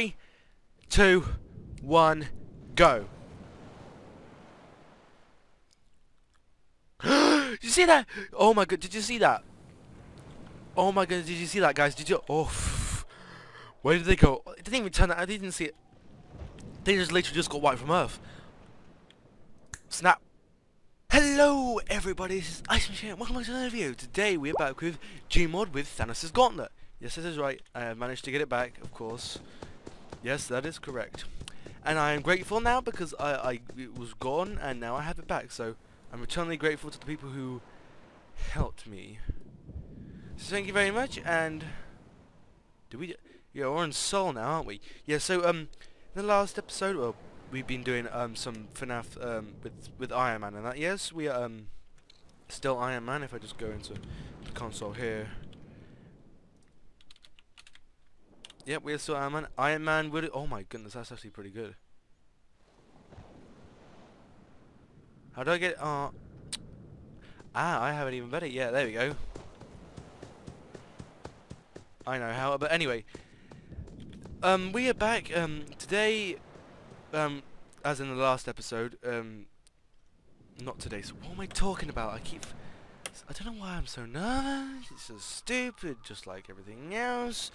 Three, two, one, go. did you see that? Oh my god, did you see that? Oh my god, did you see that, guys? Did you? Oh, where did they go? It didn't even turn. I didn't see it. They just literally just got wiped from Earth. Snap. Hello, everybody. This is Eyesmasher. Welcome back to another video. Today we are back with Gmod with Thanos' Gauntlet. Yes, this is right. I managed to get it back, of course. Yes, that is correct. And I am grateful now because I, I it was gone and now I have it back. So I'm eternally grateful to the people who helped me. So thank you very much. And do we? Yeah, we're on Soul now, aren't we? Yeah. So um, in the last episode, well, we've been doing um some FNAF um with with Iron Man and that. Yes, we are um still Iron Man. If I just go into the console here. Yep, we're still Iron Man. Iron Man would. Oh my goodness, that's actually pretty good. How do I get? Uh, ah, I haven't even better. Yeah, there we go. I know how, but anyway, um, we are back. Um, today, um, as in the last episode, um, not today. So what am I talking about? I keep. I don't know why I'm so nervous. It's so stupid, just like everything else.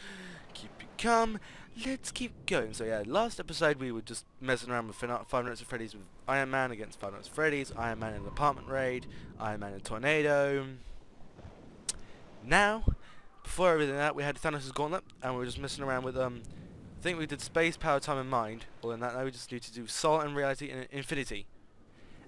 Keep it calm. Let's keep going. So yeah, last episode we were just messing around with Five Nights at Freddy's with Iron Man against Five Nights at Freddy's, Iron Man in an apartment raid, Iron Man in a tornado. Now, before everything that, we had Thanos' Gauntlet, and we were just messing around with um. I think we did space, power, time, and mind. Well, in that, now we just need to do soul and reality and infinity.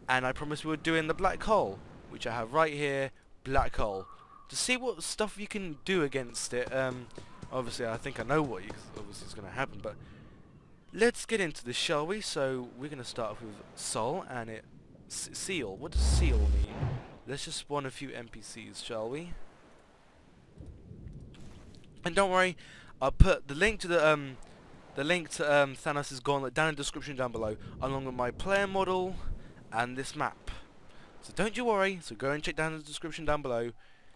And I promised we were doing the black hole, which I have right here, black hole to see what stuff you can do against it. Um, obviously, I think I know what you, obviously is going to happen, but let's get into this, shall we? So we're going to start off with Sol and it seal. What does seal mean? Let's just spawn a few NPCs, shall we? And don't worry, I'll put the link to the um the link to um Thanos' Gauntlet down in the description down below, along with my player model and this map. So don't you worry, so go and check down in the description down below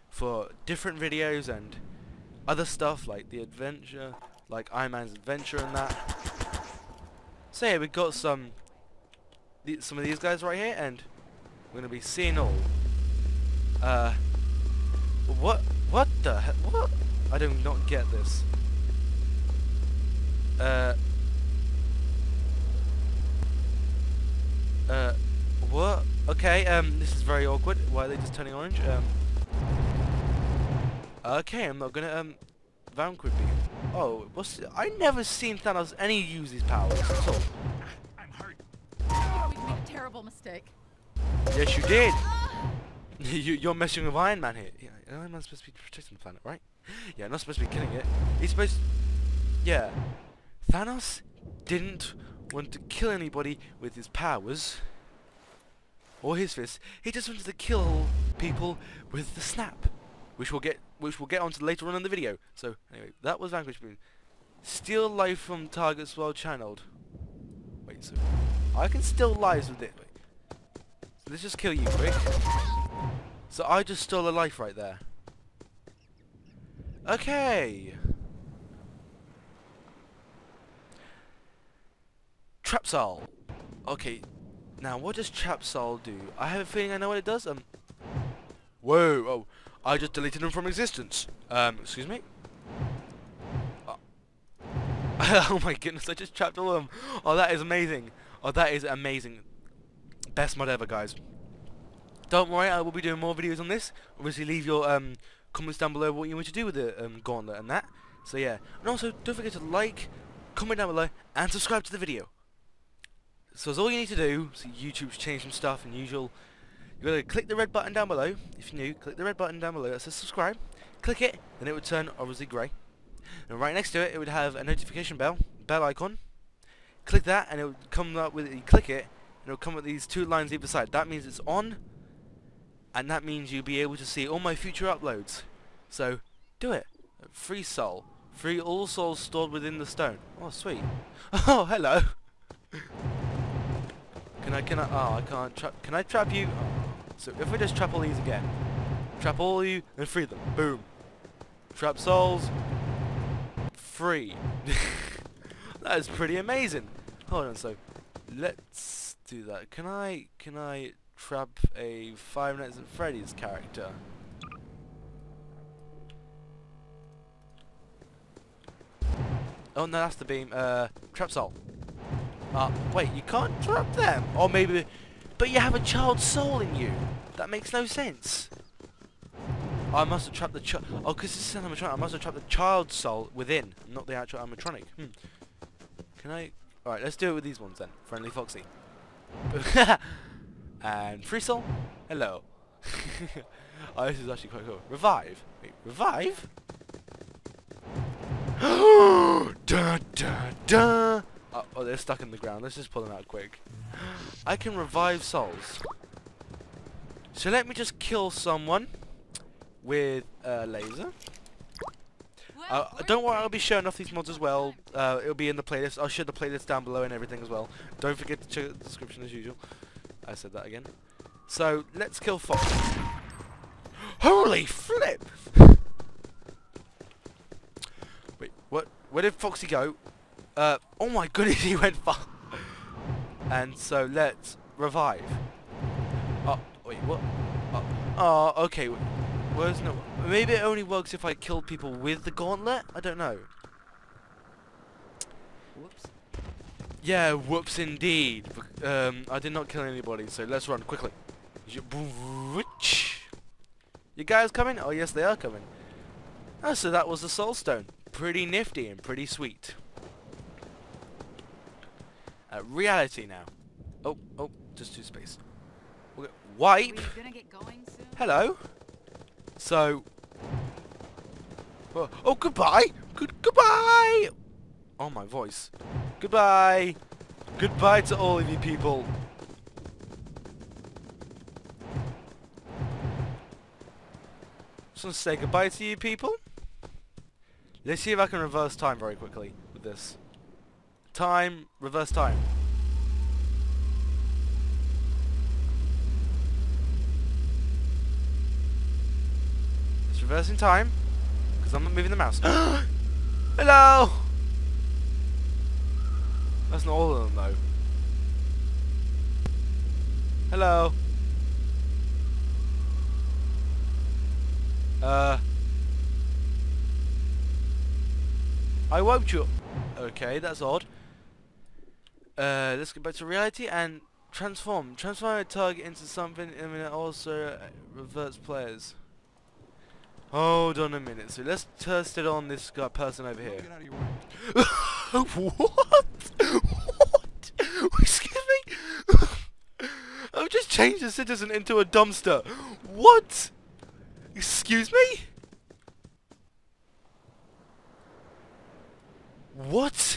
for different videos and other stuff like the adventure, like Iron Man's adventure and that. So yeah, we've got some some of these guys right here and we're going to be seeing all. Uh, what, what the what? I do not get this. Uh, what? Okay, um, this is very awkward. Why are they just turning orange? Um, okay, I'm not gonna, um, vanquish you. Oh, what's, I never seen Thanos any use his powers at all. I'm hurt. Oh, we made a terrible mistake. Yes, you did. you, you're messing with Iron Man here. Yeah, Iron Man's supposed to be protecting the planet, right? Yeah, not supposed to be killing it. He's supposed... Yeah. Thanos didn't want to kill anybody with his powers or his fist. He just wanted to kill people with the snap, which we'll get which we'll get onto later on in the video. So anyway, that was Vanquish Boon. Steal life from targets well channeled. Wait, so I can steal lives with it. Wait. So let's just kill you quick. So I just stole a life right there. Okay. Trap Soul. Okay, now, what does Trap Soul do? I have a feeling I know what it does. Um. Whoa! Oh, I just deleted him from existence. Um, excuse me. Oh. oh my goodness! I just trapped all of them. Oh, that is amazing. Oh, that is amazing. Best mod ever, guys. Don't worry, I will be doing more videos on this. Obviously, leave your um comments down below what you want to do with the um gauntlet and that. So yeah, and also don't forget to like, comment down below, and subscribe to the video. So all you need to do. So YouTube's changed some stuff and usual. You gotta click the red button down below. If you're new, click the red button down below that says subscribe. Click it, then it would turn obviously grey. And right next to it, it would have a notification bell, bell icon. Click that, and it would come up with. You click it, and it will come with these two lines either side. That means it's on, and that means you'll be able to see all my future uploads. So do it. Free soul. Free all souls stored within the stone. Oh, sweet. Oh, hello. Can I, can I, oh, I can't trap, can I trap you? Oh. So if we just trap all these again, trap all you and free them, boom. Trap souls, free. that is pretty amazing. Hold on, so let's do that. Can I can I trap a Five Nights at Freddy's character? Oh no, that's the beam. Uh, trap soul. Uh, wait, you can't trap them. Or maybe, but you have a child soul in you. That makes no sense. I must have trapped the child. Oh, because this is an animatronic. I must have trapped the child soul within, not the actual animatronic. Hmm. Can I? All right, let's do it with these ones then. Friendly Foxy. and Free Soul. Hello. oh, this is actually quite cool. Revive. Wait, revive? da da da. Oh, they're stuck in the ground. Let's just pull them out quick. I can revive souls. So let me just kill someone with a laser. Uh, don't worry, I'll be showing off these mods as well. Uh, it'll be in the playlist. I'll show the playlist down below and everything as well. Don't forget to check the description as usual. I said that again. So, let's kill Fox. Holy flip! Wait, what? Where did Foxy go? Uh, oh my goodness, he went far. and so, let's revive. Oh, wait, what? Oh, oh okay. Where's no? Maybe it only works if I kill people with the gauntlet. I don't know. Whoops. Yeah, whoops indeed. Um, I did not kill anybody, so let's run quickly. You guys coming? Oh yes, they are coming. Oh, so that was the soul stone. Pretty nifty and pretty sweet. Uh, reality now. Oh, oh, just two space. Wipe. Hello. So, oh, oh goodbye, good goodbye. Oh my voice. Goodbye. Goodbye to all of you people. Just want to say goodbye to you people. Let's see if I can reverse time very quickly with this. Time, reverse time. It's reversing time. Because I'm not moving the mouse. Hello! That's not all of them though. Hello. Uh. I woke you. Okay, that's odd. Uh, let's get back to reality and transform. Transform a target into something and it also reverts players. Hold on a minute. So let's test it on this guy person over here. what? what? Excuse me? I've just changed a citizen into a dumpster. What? Excuse me? What?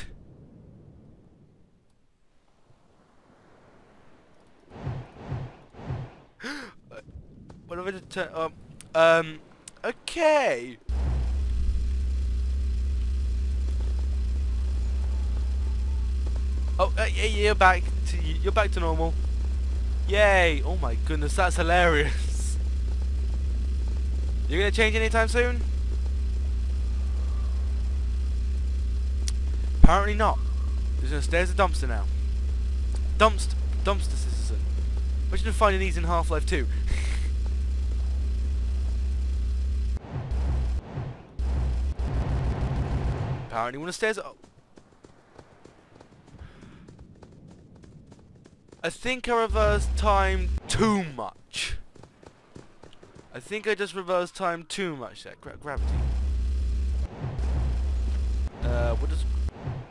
I just um um Okay. Oh, uh, yeah, you're back. To, you're back to normal. Yay! Oh my goodness, that's hilarious. You're gonna change anytime soon? Apparently not. Gonna stay as a dumpster now. Dumpster, dumpster citizen. Imagine finding these in Half-Life 2. Apparently one of the stairs... Oh. I think I reversed time too much. I think I just reversed time too much there. Gra gravity. Uh, what does...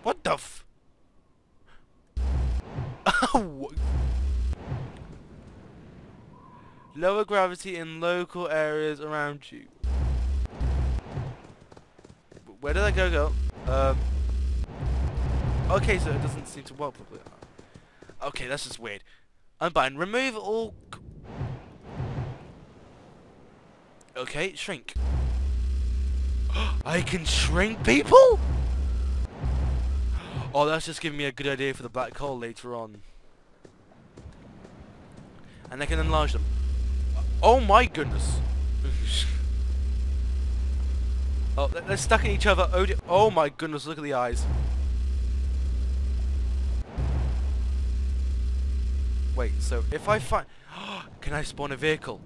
What the f... Lower gravity in local areas around you. Where did I go, go? Um, okay, so it doesn't seem to work properly. Okay, that's just weird. Unbind. Remove all... Okay, shrink. I can shrink people? Oh, that's just giving me a good idea for the black hole later on. And I can enlarge them. Oh my goodness. Oh, they're stuck in each other. Oh, oh my goodness, look at the eyes. Wait, so if I find... Can I spawn a vehicle?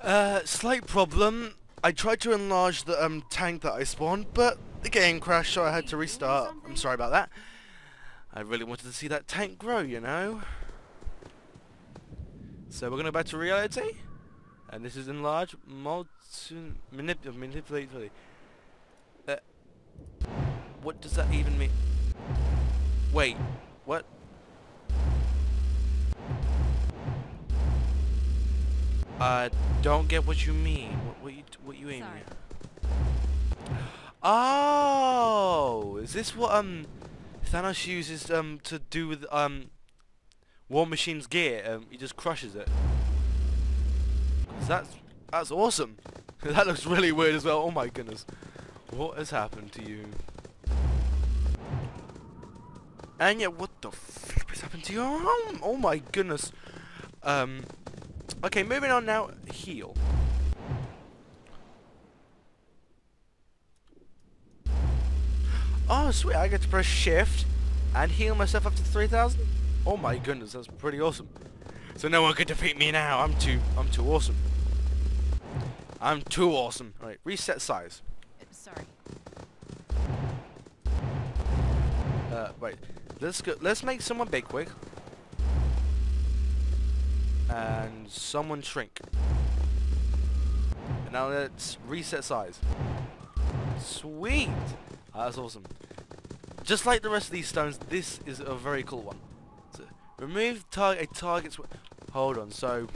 Uh, slight problem. I tried to enlarge the um, tank that I spawned, but the game crashed, so I had to restart. I'm sorry about that. I really wanted to see that tank grow, you know? So we're going to go back to reality? And this is enlarge, multi, manip manipulate, uh, what does that even mean? Wait, what? I don't get what you mean. What, what you what you aiming at? Oh, is this what um Thanos uses um to do with um War Machine's gear? Um, he just crushes it. That's that's awesome. that looks really weird as well. Oh my goodness, what has happened to you? And yet, what the flip has happened to your arm? Oh my goodness. Um. Okay, moving on now. Heal. Oh, sweet. I get to press shift and heal myself up to 3,000? Oh my goodness, that's pretty awesome. So no one can defeat me now. I'm too, I'm too awesome. I'm too awesome. Alright, reset size. Sorry. Uh, wait. Let's go. Let's make someone big quick. And someone shrink. And now let's reset size. Sweet. That's awesome. Just like the rest of these stones, this is a very cool one. So, remove target a target's. Hold on. So.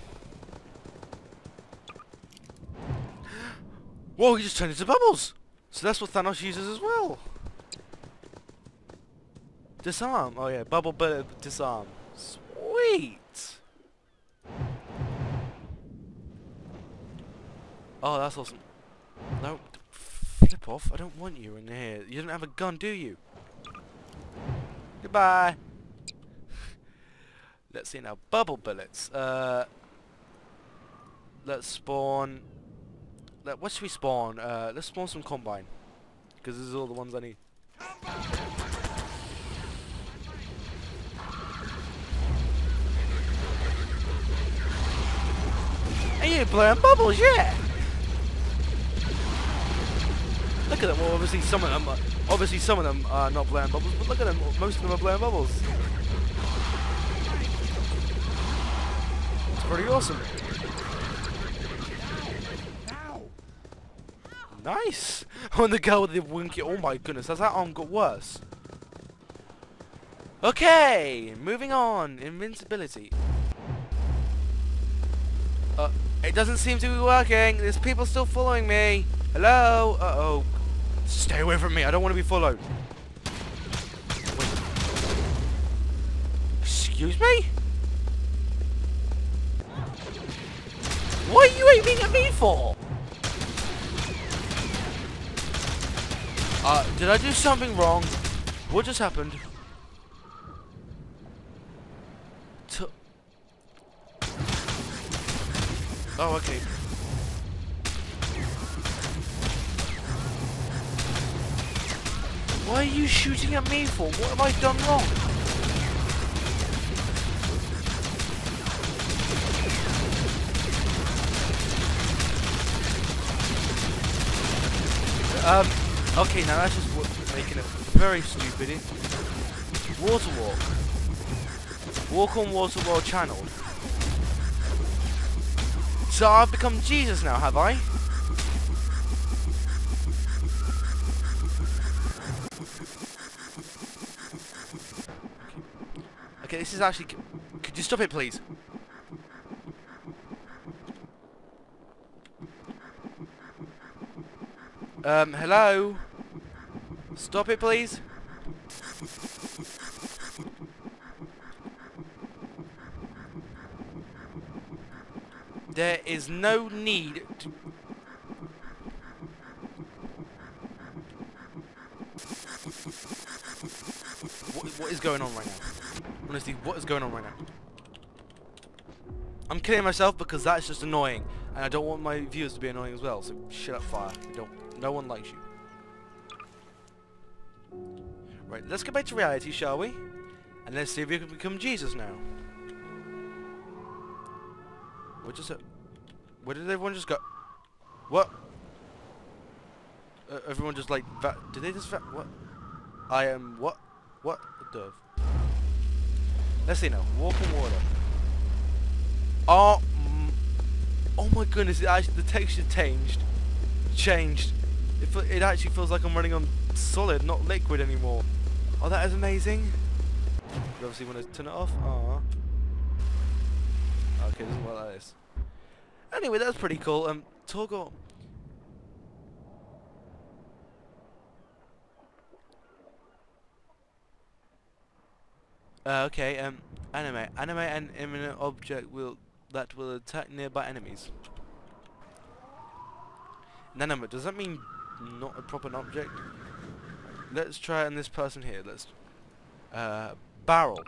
Whoa! He just turned into bubbles. So that's what Thanos uses as well. Disarm. Oh yeah, bubble bullet disarm. Sweet. Oh, that's awesome. No, flip off. I don't want you in here. You don't have a gun, do you? Goodbye. Let's see now. Bubble bullets. Uh, let's spawn. Let, what should we spawn? Uh, let's spawn some combine. Because this is all the ones I need. And you blowing bubbles, yeah. Look at them. Well, obviously some of them, are, obviously some of them are not blowing bubbles, but look at them. Most of them are blowing bubbles. It's pretty awesome. Nice. On the girl with the winky. Oh my goodness, has that arm got worse? Okay, moving on. Invincibility. Uh, it doesn't seem to be working. There's people still following me. Hello? Uh-oh. Stay away from me. I don't want to be followed. Wait. Excuse me? What are you aiming at me for? Uh, did I do something wrong? What just happened? T oh, okay. Why are you shooting at me for? What have I done wrong? Um, okay, now that's just making it very stupid. Water walk. Walk on water world channel. So I've become Jesus now, have I? Okay, this is actually... Could you stop it, please? Um, hello? Stop it, please. There is no need to... What, what is going on right now? Honestly, what is going on right now? I'm killing myself because that's just annoying, and I don't want my viewers to be annoying as well. So shut up, fire. We don't. No one likes you. Right, let's get back to reality, shall we? And let's see if we can become Jesus now. What just... Where did everyone just go? What? Uh, everyone just like... Va did they just... Va what? I am... What? What? A dove. Let's see now. Walk water. Oh... Oh my goodness, it actually, the texture changed. Changed. It, it actually feels like I'm running on solid, not liquid anymore. Oh, that is amazing. You obviously want to turn it off? Aww. Okay, doesn't work like this. Anyway, that's pretty cool. Um, toggle. Uh, okay, um, anime. Anime an imminent object will that will attack nearby enemies. Nanima, does that mean not a proper object? Let's try on this person here. Let's uh barrel.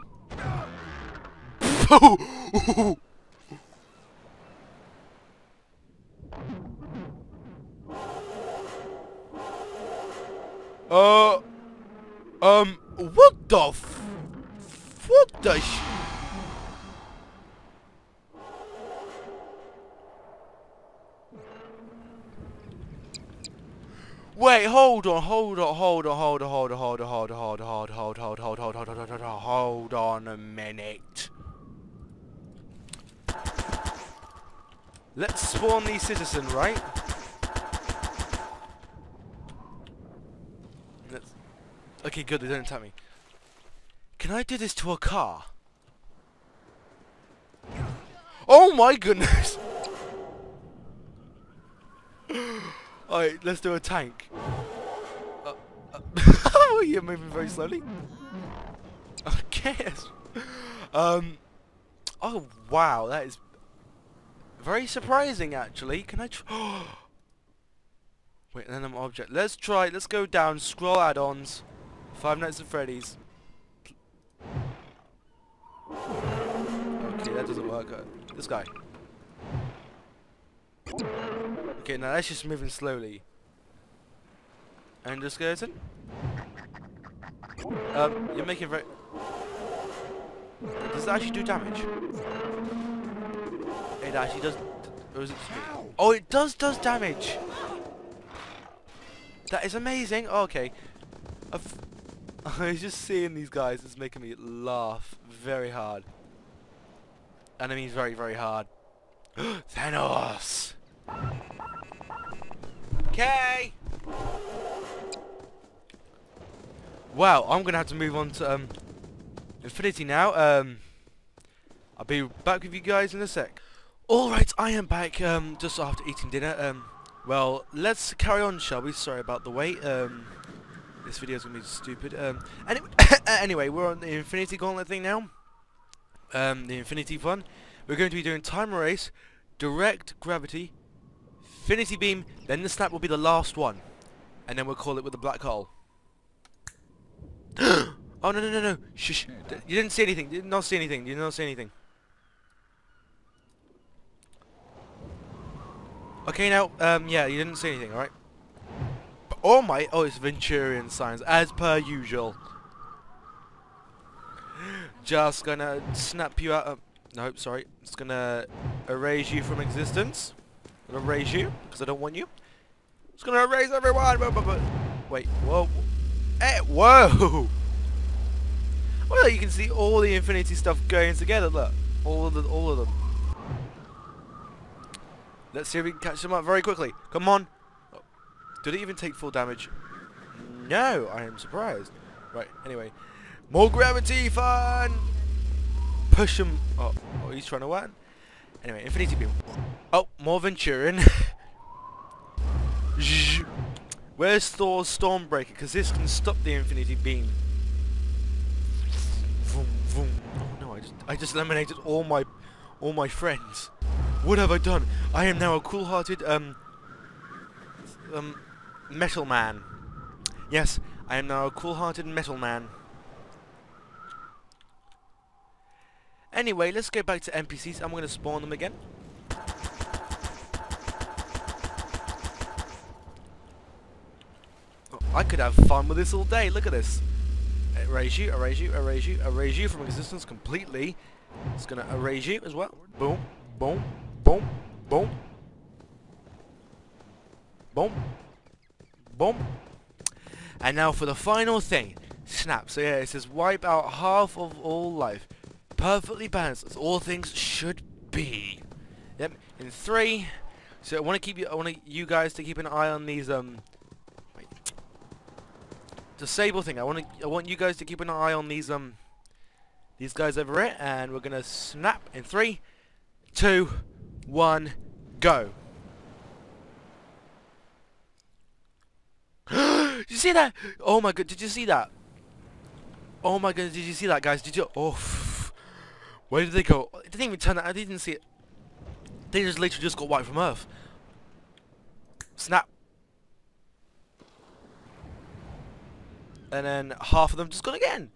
uh um what the f what the sh Wait, hold on, hold on, hold on, hold on, hold on, hold on, hold on, hold on, hold on, hold on, hold on, hold on, hold on, hold on, hold on a minute. Let's spawn the citizen, right? Let's. Okay, good. They don't attack me. Can I do this to a car? Oh my goodness! Alright, let's do a tank. Uh, uh, You're moving very slowly. Okay. Um. Oh wow, that is very surprising actually. Can I try? Wait, I'm object. Let's try. Let's go down. Scroll add-ons. Five Nights at Freddy's. Okay, that doesn't work. Uh, this guy. Okay, now that's just moving slowly. And just goes in. Um, you're making very... Does it actually do damage? It actually does... Or is it speed? Oh, it does does damage! That is amazing! Oh, okay. I've, I was just seeing these guys, it's making me laugh very hard. And I mean very, very hard. Thanos! Okay. Wow, I'm gonna have to move on to um, Infinity now. Um, I'll be back with you guys in a sec. Alright, I am back um, just after eating dinner. Um, well, let's carry on, shall we? Sorry about the wait. Um, this video's gonna be stupid. Um, anyway, anyway, we're on the Infinity Gauntlet thing now. Um, the Infinity Fun. We're going to be doing Time Race, Direct Gravity, Infinity Beam, then the Snap will be the last one. And then we'll call it with the Black Hole. oh, no, no, no, no. Shush. You didn't see anything. You did not see anything. You did not see anything. Okay, now, um, yeah, you didn't see anything, alright? Oh my, oh, it's Venturian signs, as per usual. Just gonna snap you out. of... no, sorry. It's gonna erase you from existence. Gonna raise you, because I don't want you. It's gonna raise everyone! Wait, whoa. Hey, whoa! Well, you can see all the Infinity stuff going together, look. All of, the, all of them. Let's see if we can catch them up very quickly. Come on. Oh, did it even take full damage? No, I am surprised. Right, anyway. More gravity fun! Push him. Oh, oh he's trying to win. Anyway, Infinity Beam. Oh, more Venturian. Where's Thor's Stormbreaker? Because this can stop the Infinity Beam. Vroom, vroom. Oh no, I just, I just eliminated all my, all my friends. What have I done? I am now a cool-hearted, um, um, metal man. Yes, I am now a cool-hearted metal man. Anyway, let's go back to NPCs. I'm going to spawn them again. Oh, I could have fun with this all day. Look at this. erase you, erase you, erase you, erase you from existence completely. It's gonna erase you as well. Boom, boom, boom, boom, boom, boom. And now for the final thing, snap. So yeah, it says wipe out half of all life. Perfectly balanced as all things should be. Yep. In three. So I want to keep you. I want you guys to keep an eye on these. Um. Wait. Disable thing. I want to. I want you guys to keep an eye on these. Um. These guys over here, and we're gonna snap in three, two, one, go. did you see that? Oh my god! Did you see that? Oh my god! Did you see that, guys? Did you? Oh. Where did they go? It didn't even turn out. I didn't see it. They just literally just got wiped from Earth. Snap. And then half of them just gone again.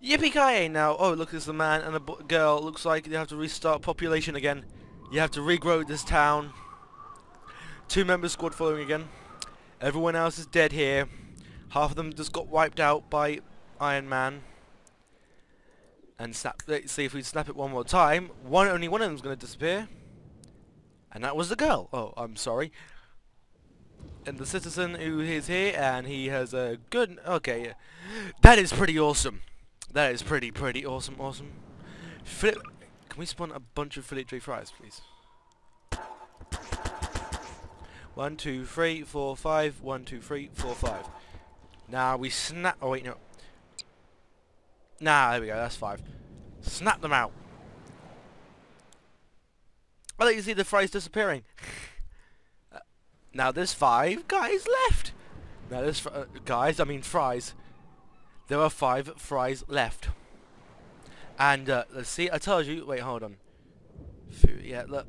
Yippee-ki-yay now. Oh, look, there's a man and a girl. Looks like you have to restart population again. You have to regrow this town. Two members squad following again. Everyone else is dead here. Half of them just got wiped out by Iron Man and snap. Let's see if we snap it one more time. One, only one of them's going to disappear, and that was the girl. Oh, I'm sorry. And the citizen who is here, and he has a good. Okay, that is pretty awesome. That is pretty, pretty awesome, awesome. Philip, can we spawn a bunch of Philly J fries, please? One, two, three, four, five. One, two, three, four, five. Now we snap. Oh wait, no. Nah, there we go, that's five. Snap them out. I let you see the fries disappearing. uh, now there's five guys left. Now there's uh, guys, I mean fries. There are five fries left. And uh, let's see, I told you. Wait, hold on. Yeah, look.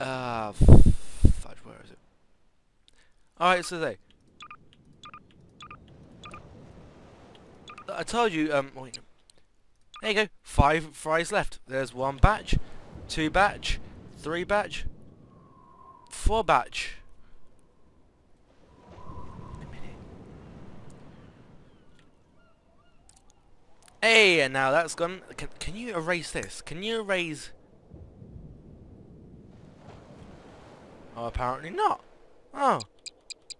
Ah, uh, fudge. Where is it? All right, so they. I told you, um, wait, there you go, five fries left. There's one batch, two batch, three batch, four batch. Hey, and now that's gone. Can, can you erase this? Can you erase... Oh, apparently not. Oh.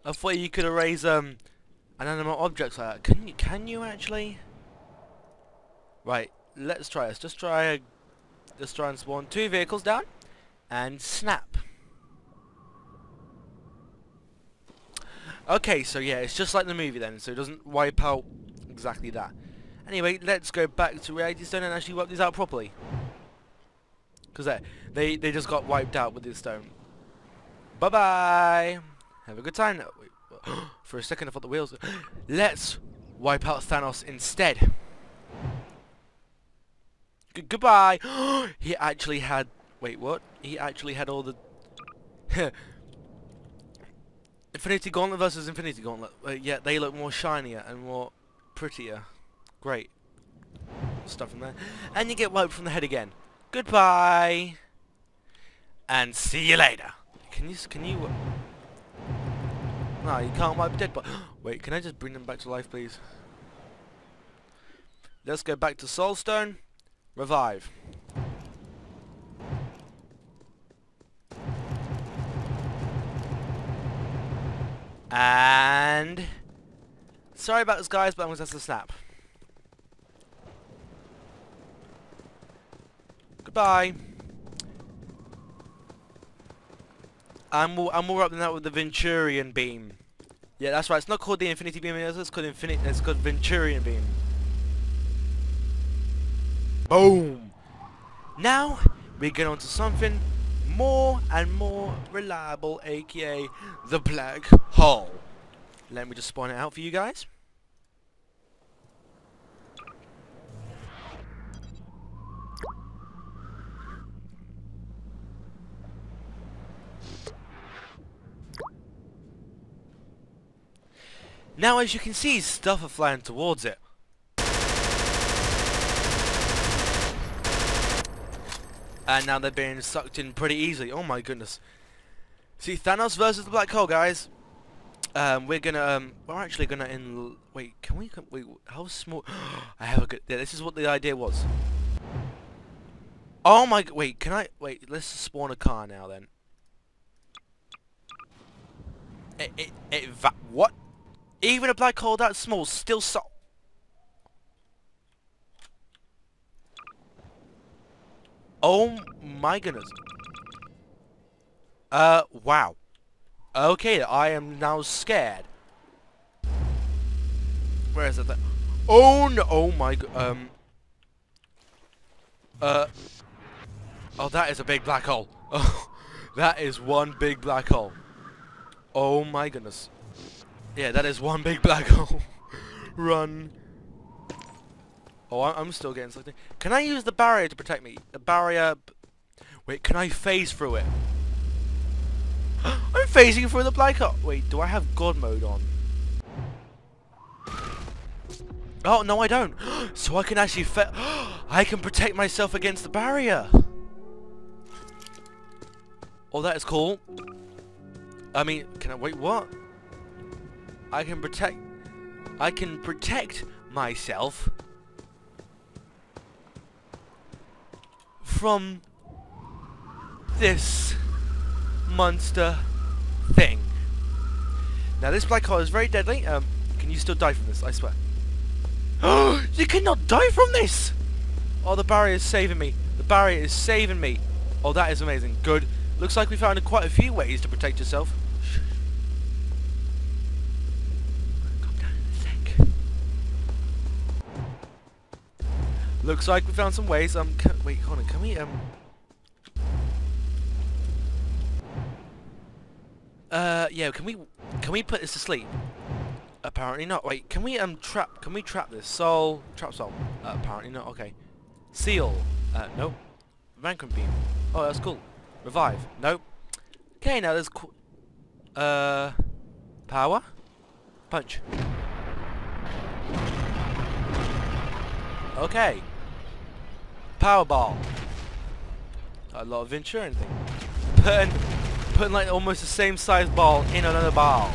I thought you could erase, um, inanimate objects like that. Can you, can you actually? Right, let's try this. Just try, a, just try and spawn two vehicles down, and snap. Okay, so yeah, it's just like the movie then, so it doesn't wipe out exactly that. Anyway, let's go back to Reality Stone and actually wipe these out properly. Because they, they, they just got wiped out with this stone. Bye-bye! Have a good time. For a second I thought the wheels... Let's wipe out Thanos instead. G goodbye! he actually had... Wait, what? He actually had all the... Infinity Gauntlet versus Infinity Gauntlet. Uh, yeah, they look more shinier and more prettier. Great. Stuff in there. And you get wiped from the head again. Goodbye! And see you later. Can you... Can you... No, you can't wipe dead but Wait, can I just bring them back to life, please? Let's go back to Soulstone. Revive. And... Sorry about this, guys, but I'm going to have to snap. Goodbye. I'm more, I'm more up than that with the Venturian beam. Yeah, that's right. It's not called the Infinity Beam. It's called Infinite. It's called Venturion Beam. Boom. Now we get on to something more and more reliable, aka the black hole. Let me just spawn it out for you guys. Now as you can see, stuff are flying towards it. And now they're being sucked in pretty easily. Oh my goodness. See, Thanos versus the Black Hole, guys. um, we're gonna um, we're actually gonna in. Wait, can we? Can, wait, how small? I have a good. Yeah, this is what the idea was. Oh my! Wait, can I? Wait, let's spawn a car now then. It it it. What? Even a black hole that small still so. Oh my goodness. Uh, wow. Okay, I am now scared. Where is it? Oh no! Oh my god! Um. Uh. Oh, that is a big black hole. Oh, that is one big black hole. Oh my goodness. Yeah, that is one big black hole. Run. Oh, I'm still getting something. Can I use the barrier to protect me? The barrier. Wait, can I phase through it? I'm phasing through the black hole. Wait, do I have God mode on? Oh, no I don't. so I can actually fa- I can protect myself against the barrier. Oh, that is cool. I mean, can I- wait, what? I can protect... I can protect myself from this monster thing. Now this black hole is very deadly. Um, can you still die from this? I swear. Oh, you cannot die from this! Oh, the barrier is saving me. The barrier is saving me. Oh, that is amazing. Good. Looks like we found quite a few ways to protect yourself. Shh. Calm down in a sec. Looks like we found some ways. Um, wait, on. Can we um? Uh, yeah. Can we can we put this to sleep? Apparently not. Wait, can we um trap? Can we trap this soul? Trap soul? Uh, apparently not. Okay. Seal? Uh, nope. Vacuum beam. Oh, that's cool. Revive? Nope. Okay, now there's uh power. Punch. Okay. Powerball. A lot of venture anything. Putting, putting like almost the same size ball in another ball.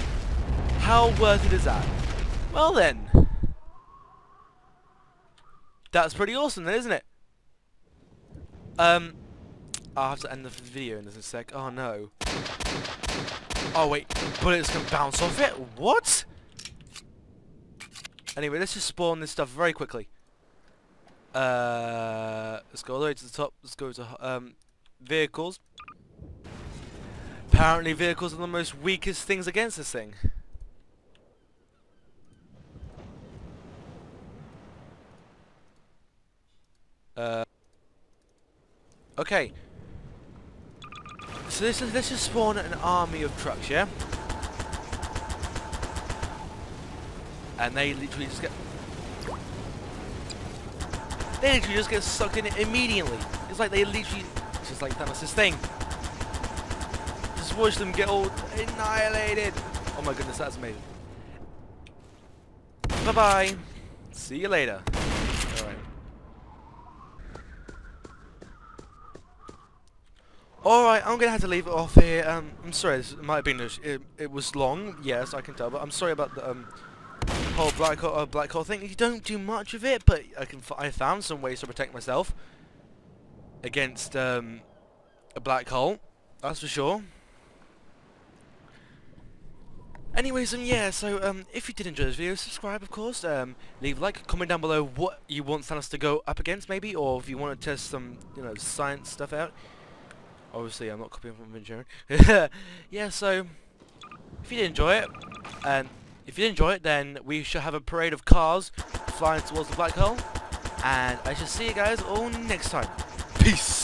How worth it is that? Well then. That's pretty awesome then, isn't it? Um, I'll have to end the video in a sec. Oh no. Oh wait, bullets can bounce off it? What? Anyway, let's just spawn this stuff very quickly. Uh, let's go all the way to the top. Let's go to um, vehicles. Apparently vehicles are the most weakest things against this thing. Uh, okay. So this is let's spawn an army of trucks, yeah? And they literally just get they literally just get sucked in it immediately. It's like they literally it's just like Thanos' thing. Just watch them get all annihilated. Oh my goodness, that's amazing. Bye bye. See you later. Alright. Alright, I'm gonna have to leave it off here. Um, I'm sorry, this might have been it, it was long, yes, I can tell, but I'm sorry about the um whole black hole, uh, black hole thing. You don't do much of it, but I can f I found some ways to protect myself against um a black hole. That's for sure. Anyways, um, yeah, so um, if you did enjoy this video, subscribe, of course. Um, leave a like, comment down below what you want Thanos to go up against, maybe, or if you want to test some, you know, science stuff out. Obviously, I'm not copying from Vincenzo. yeah, so if you did enjoy it, and if you enjoy it, then we shall have a parade of cars flying towards the black hole, and I shall see you guys all next time. Peace.